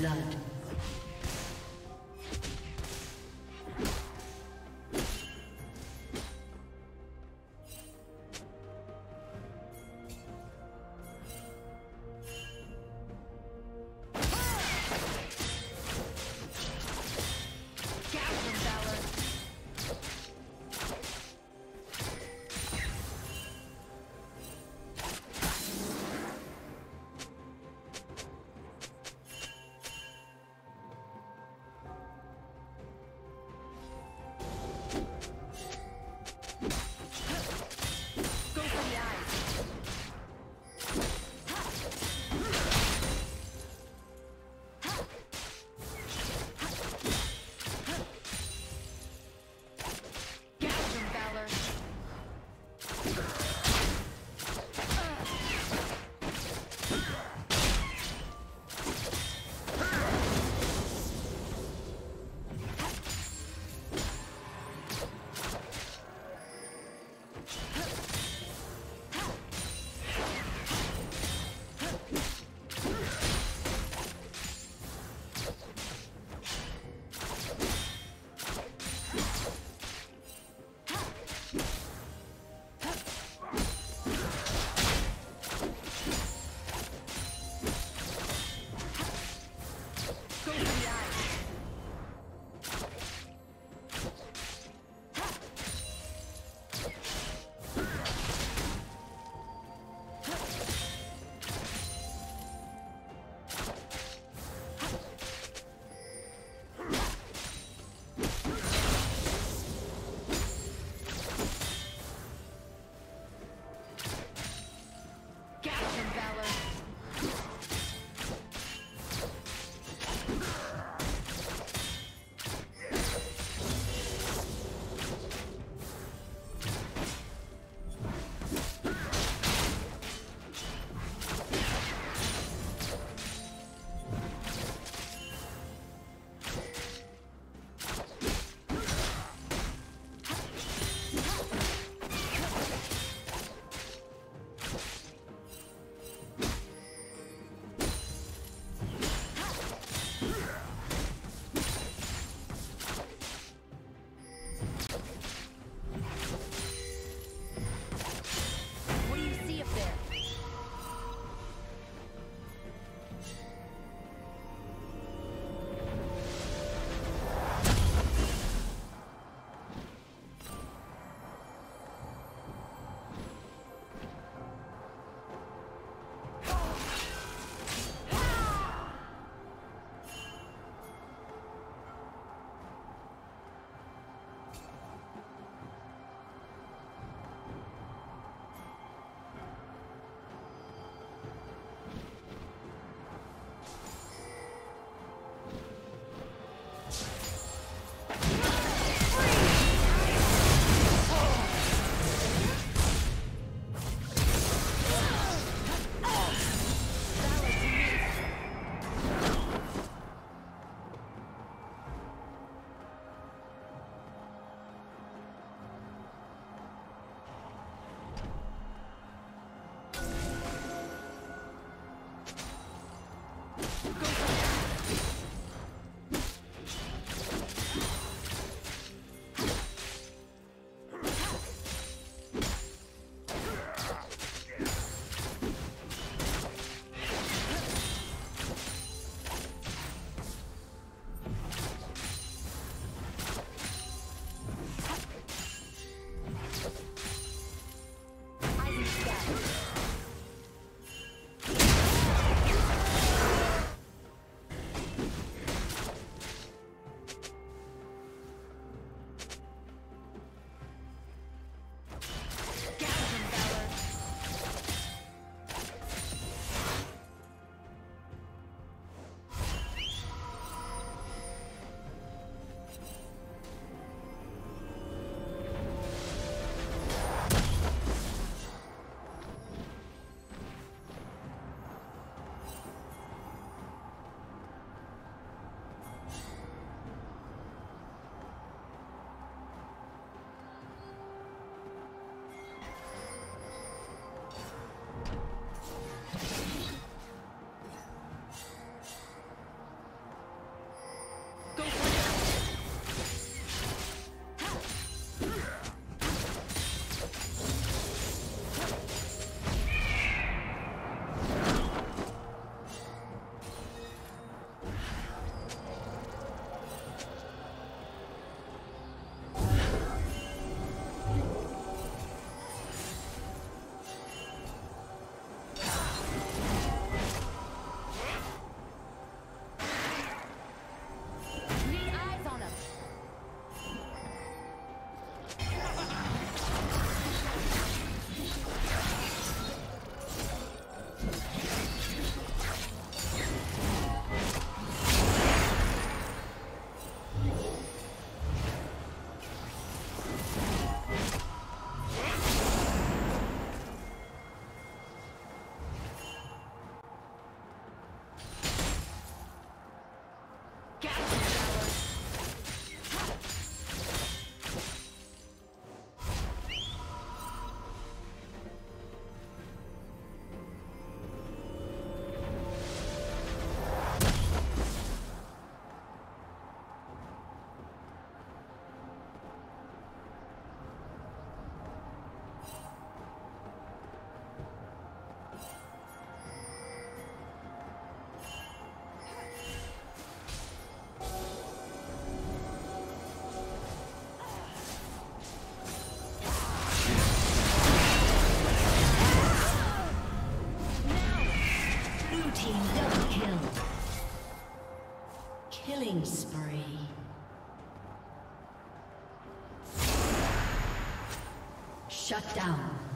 Blood. Shut down.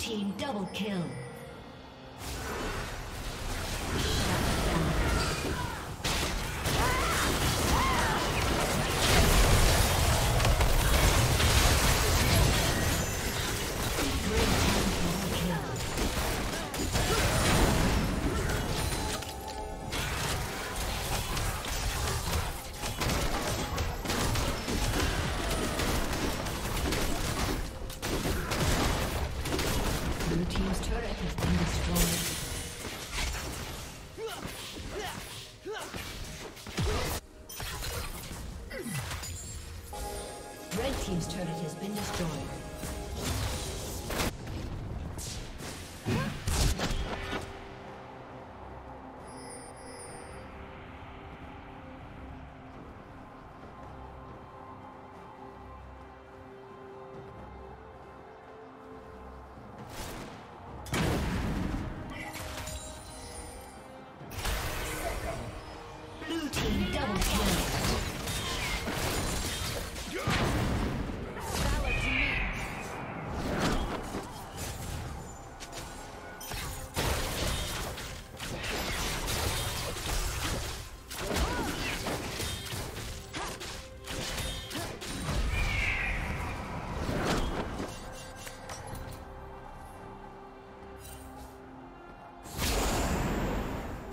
Team double kill.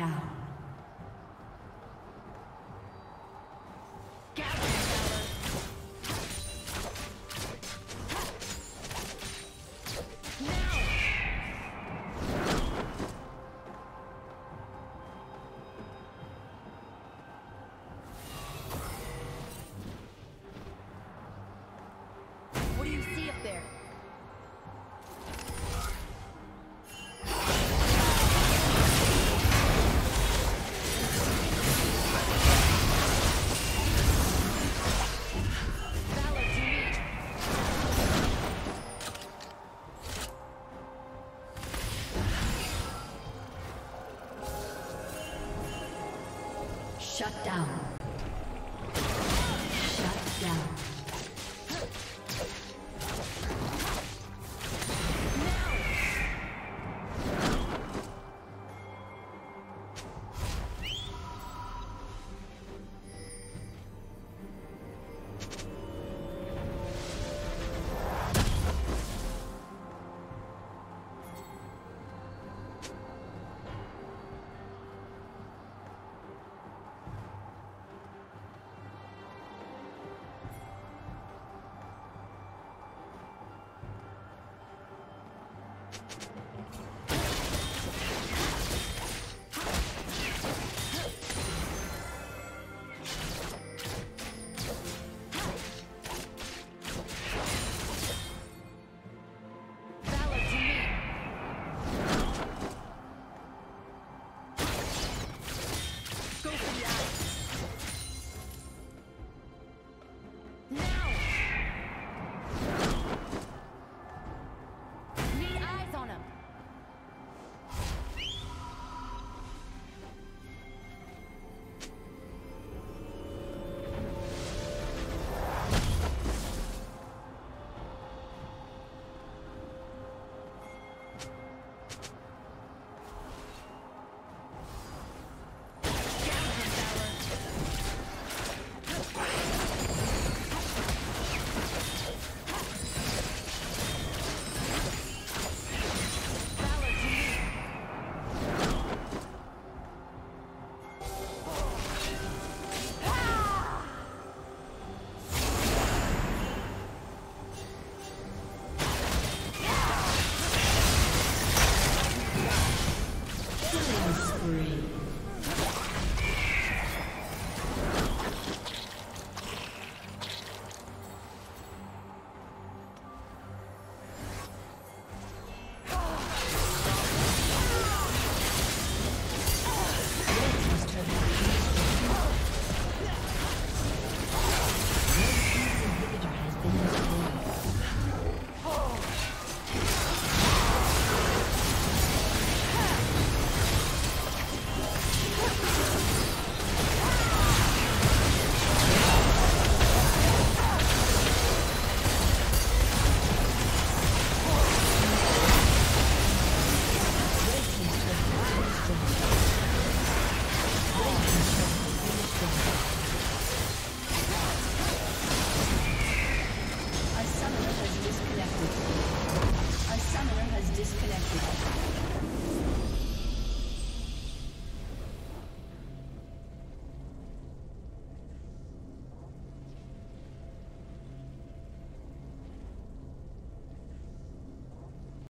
Down. Shut down.